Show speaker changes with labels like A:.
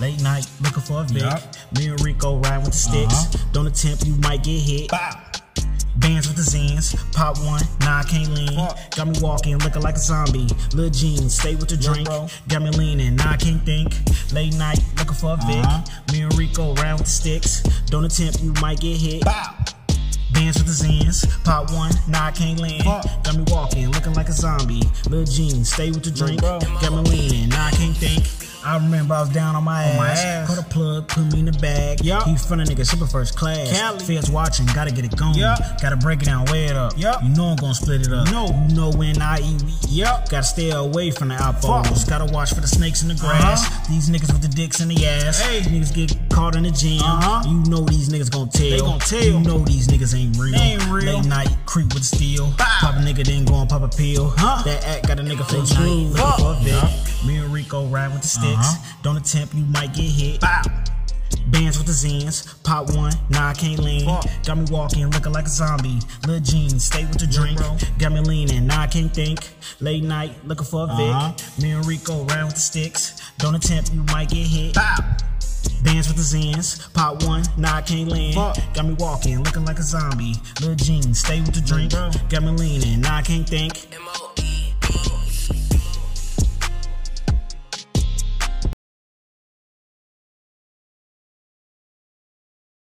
A: Late night, looking for a Vic.
B: Yup.
A: Me and Rico ride with the sticks.
B: Uh-huh.
A: Don't attempt, you might get hit.
B: Bow.
A: Bands with the Zans, pop one, nah I can't lean.
B: Fuck.
A: Got me walking, looking like a zombie. Lil jeans, stay with the drink.
B: bro.
A: Got me leaning, nah I can't think. Late night, looking for a Vic.
B: Uh-huh.
A: Me and Rico round with the sticks. Don't attempt, you might get hit.
B: Bow.
A: Bands with the Zans, pop one, nah I can't land.
B: Fuck.
A: Got me walking, looking like a zombie. Lil jeans, stay with the drink. Got me leaning, nah I can't think. I remember I was down on my
B: On my
A: ass.
B: ass.
A: Caught a plug, put me in the bag.
B: Yup.
A: He a nigga, super first class.
B: Cali.
A: Feds watching, gotta get it going.
B: Yup.
A: Gotta break it down, weigh it up.
B: Yup.
A: You know I'm gonna split it up.
B: No.
A: You know when I eat, we eat.
B: Yup.
A: Gotta stay away from the outposts. Gotta watch for the snakes in the grass.
B: Uh-huh.
A: These niggas with the dicks in the ass.
B: Hey.
A: Niggas get caught in the gym.
B: Uh-huh.
A: You know these niggas gon' tell.
B: They gon' tell.
A: You know these niggas ain't real.
B: They ain't real.
A: Late night, creep with steel.
B: Bow.
A: Pop a nigga, then go and pop a pill.
B: Huh.
A: That act got a nigga
B: Late
A: night. Looking for ride with the sticks.
B: Uh-huh.
A: Don't attempt, you might get hit.
B: Bow.
A: Bands with the Zans, pop one, nah I can't lean.
B: Fuck.
A: Got me walking, looking like a zombie. Lil jeans, stay with the drink.
B: bro.
A: Got me leaning, nah I can't think. Late night, looking for a Vic.
B: Uh-huh.
A: Me and Rico round with the sticks. Don't attempt, you might get hit.
B: Bow.
A: Bands with the Zans, pop one, nah I can't land.
B: Fuck.
A: Got me walking, looking like a zombie. Lil jeans, stay with the drink.
B: bro.
A: Got me leaning, nah I can't think.
C: M.O.